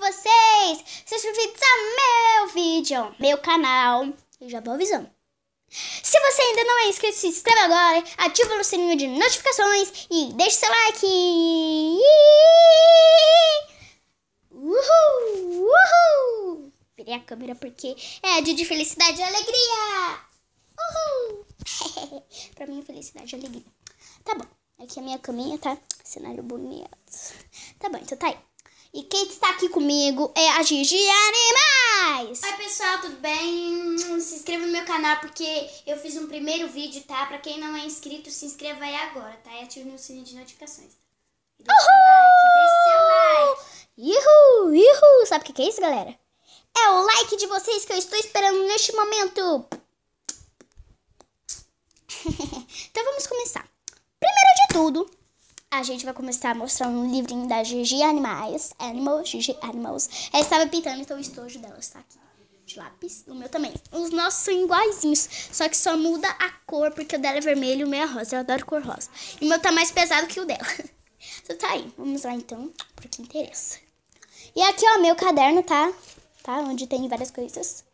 vocês? Sejam bem-vindos ao meu vídeo, meu canal. Eu já vou avisando. Se você ainda não é inscrito, se inscreva agora, ativa o sininho de notificações e deixe seu like. Uhul! Uhul! Virei a câmera porque é dia de felicidade e alegria. Uhul! pra mim, felicidade e alegria. Tá bom. Aqui é a minha caminha, tá? Cenário bonito. Tá bom, então tá aí. E quem está aqui comigo é a Gigi Animais. Oi pessoal, tudo bem? Se inscreva no meu canal porque eu fiz um primeiro vídeo, tá? Pra quem não é inscrito, se inscreva aí agora, tá? E ative o sininho de notificações. E deixa Uhul! like, deixa seu like. Uhul, uhul. Sabe o que é isso, galera? É o like de vocês que eu estou esperando neste momento. então vamos começar. Primeiro de tudo, a gente vai começar mostrando um livrinho da Gigi Animais. Animals, Gigi Animals. Ela estava pintando, então o estojo dela está aqui. De lápis. O meu também. Os nossos são iguaizinhos. Só que só muda a cor, porque o dela é vermelho e o meu é rosa. Eu adoro cor rosa. E o meu tá mais pesado que o dela. Então tá aí. Vamos lá então, porque interessa. E aqui, ó, meu caderno, tá? Tá? Onde tem várias coisas.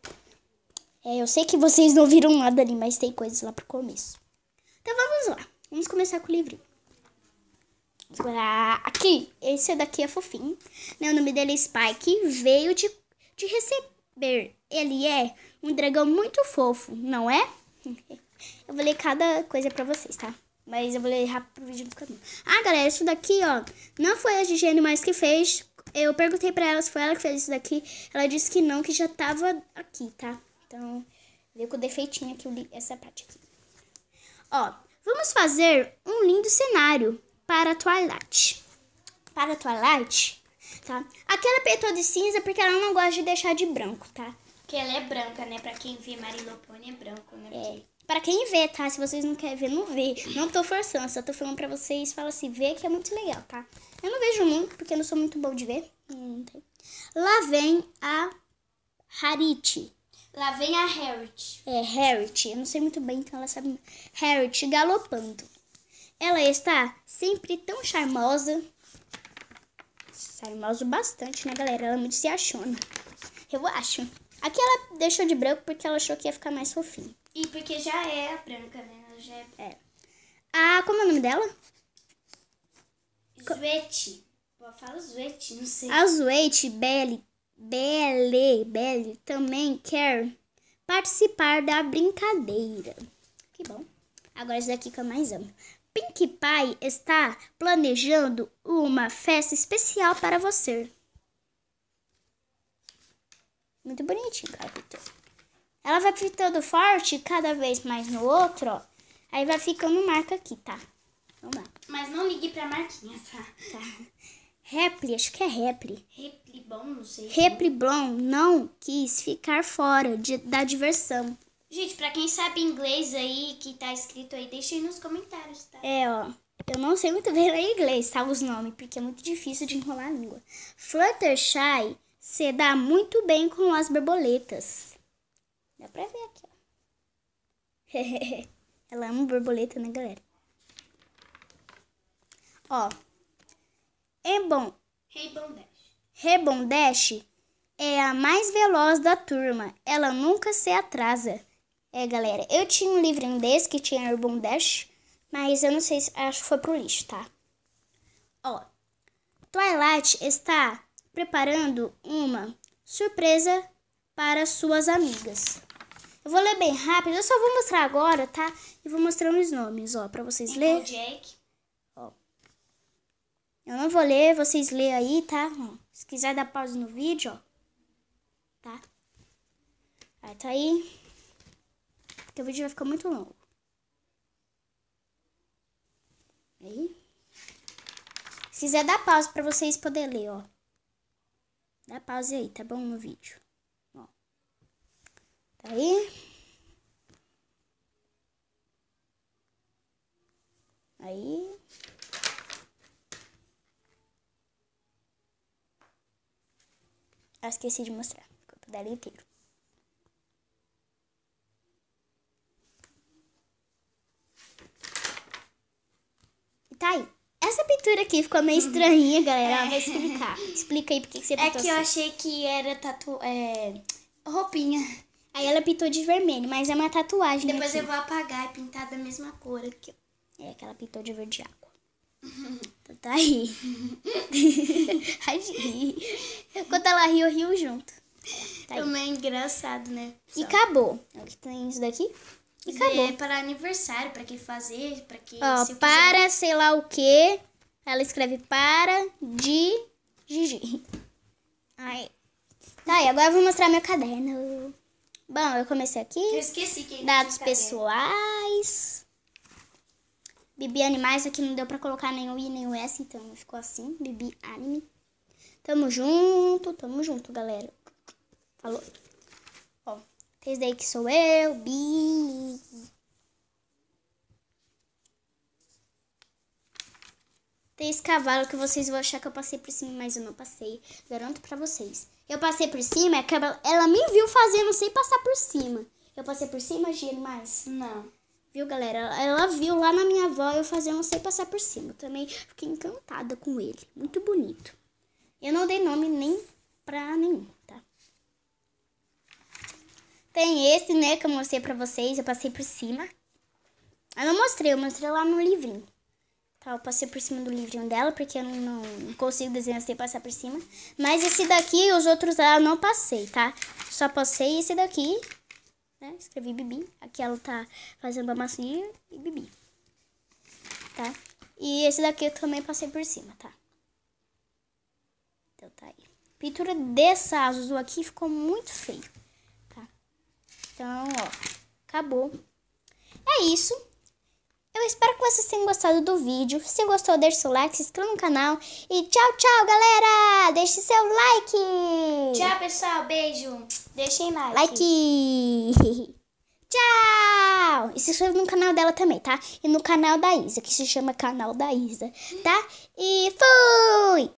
É, eu sei que vocês não viram nada ali, mas tem coisas lá pro começo. Então vamos lá. Vamos começar com o livrinho. Aqui, esse daqui é fofinho. Né? O nome dele é Spike. Veio de, de receber. Ele é um dragão muito fofo, não é? Eu vou ler cada coisa pra vocês, tá? Mas eu vou ler rápido pro vídeo do canal. Ah, galera, isso daqui, ó, não foi a Gigi Animais que fez. Eu perguntei pra ela se foi ela que fez isso daqui. Ela disse que não, que já tava aqui, tá? Então, veio com defeitinho aqui essa parte aqui. Ó, vamos fazer um lindo cenário para Twilight. Para Twilight, tá? Aquela petou de cinza porque ela não gosta de deixar de branco, tá? Porque ela é branca, né? Pra quem vê Marilopone é branco, né? É. Para quem vê, tá? Se vocês não querem ver, não vê. Não tô forçando, só tô falando pra vocês. Fala assim, vê que é muito legal, tá? Eu não vejo muito, porque eu não sou muito bom de ver. Hum, Lá vem a Harit. Lá vem a Harriet. É, Harriet. Eu não sei muito bem, então ela sabe. Harriet galopando. Ela está sempre tão charmosa. Charmosa bastante, né, galera? Ela muito se achona. Eu acho. Aqui ela deixou de branco porque ela achou que ia ficar mais fofinho. E porque já é a branca, né? Ela já é... é. Ah, como é o nome dela? Zuete. Fala Zuete, não sei. A Zuete Belle, Belle, Belle também quer participar da brincadeira. Que bom. Agora esse daqui que eu mais amo. Pink Pie está planejando uma festa especial para você. Muito bonitinho, cara, Ela vai fritando forte cada vez mais no outro, ó. Aí vai ficando marca aqui, tá? Vamos lá. Mas não ligue pra marquinha, tá? Tá. Repli, acho que é Repli. Repli bom, não sei. Repli bom não quis ficar fora de, da diversão. Gente, pra quem sabe inglês aí, que tá escrito aí, deixa aí nos comentários, tá? É, ó. Eu não sei muito bem ler inglês, tá? Os nomes, porque é muito difícil de enrolar a língua. Fluttershy se dá muito bem com as borboletas. Dá pra ver aqui, ó. Ela ama borboleta, né, galera? Ó. Ebon. Rebondash. Rebondash é a mais veloz da turma. Ela nunca se atrasa. É, galera, eu tinha um livrinho desse que tinha Urban Dash, mas eu não sei se acho que foi pro lixo, tá? Ó, Twilight está preparando uma surpresa para suas amigas. Eu vou ler bem rápido, eu só vou mostrar agora, tá? E vou mostrar os nomes, ó, para vocês lerem. Jack. Ó. Eu não vou ler, vocês lêem aí, tá? Ó, se quiser dar pausa no vídeo, ó. Tá? Aí tá aí porque o vídeo vai ficar muito longo. Aí. Se quiser dar pausa para vocês poderem ler, ó. Dá pausa aí, tá bom? No vídeo. Ó. Tá aí. Aí. Ah, esqueci de mostrar. Ficou dela inteiro. Tá aí. Essa pintura aqui ficou meio estranhinha, galera. Ela vai explicar. Explica aí por que que você É pintou que eu assim. achei que era tatu... É... roupinha. Aí ela pintou de vermelho, mas é uma tatuagem Depois aqui. eu vou apagar e pintar da mesma cor aqui. É que ela pintou de verde água. Então tá aí. Ai, de rir. Quando ela riu, eu rio junto. Tá aí. Também é engraçado, né? E acabou. Aqui tem isso daqui. E acabou. É para aniversário, pra quem fazer, pra quem... Ó, se para sei lá o que. Ela escreve para de Gigi. Ai. Tá aí, agora eu vou mostrar meu caderno. Bom, eu comecei aqui. quiser- Eu esqueci que Dados que pessoais. Bibi Animais, aqui não deu pra colocar nem o I nem o S, então ficou assim. Bibi Anime. Tamo junto, tamo junto, galera. Falou. Esse daí que sou eu, Bi. Tem esse cavalo que vocês vão achar que eu passei por cima, mas eu não passei. Garanto pra vocês. Eu passei por cima, ela me viu fazendo sem passar por cima. Eu passei por cima de animais. Não. Viu, galera? Ela, ela viu lá na minha avó eu fazendo sem passar por cima. Eu também fiquei encantada com ele. Muito bonito. Eu não dei nome nem pra nenhum, tá? Tem esse, né, que eu mostrei pra vocês. Eu passei por cima. Eu não mostrei, eu mostrei lá no livrinho. Tá, eu passei por cima do livrinho dela, porque eu não, não consigo desenhar sem passar por cima. Mas esse daqui, os outros lá, eu não passei, tá? Só passei esse daqui, né? Escrevi Bibi. Aqui ela tá fazendo uma massinha e Bibi. Tá? E esse daqui eu também passei por cima, tá? Então tá aí. Pintura dessa azul aqui ficou muito feio? Então, ó, acabou. É isso. Eu espero que vocês tenham gostado do vídeo. Se gostou, deixe seu like, se inscreva no canal. E tchau, tchau, galera! Deixe seu like! Tchau, pessoal. Beijo. Deixem like. Like! Tchau! E se inscreva no canal dela também, tá? E no canal da Isa, que se chama Canal da Isa, tá? E fui!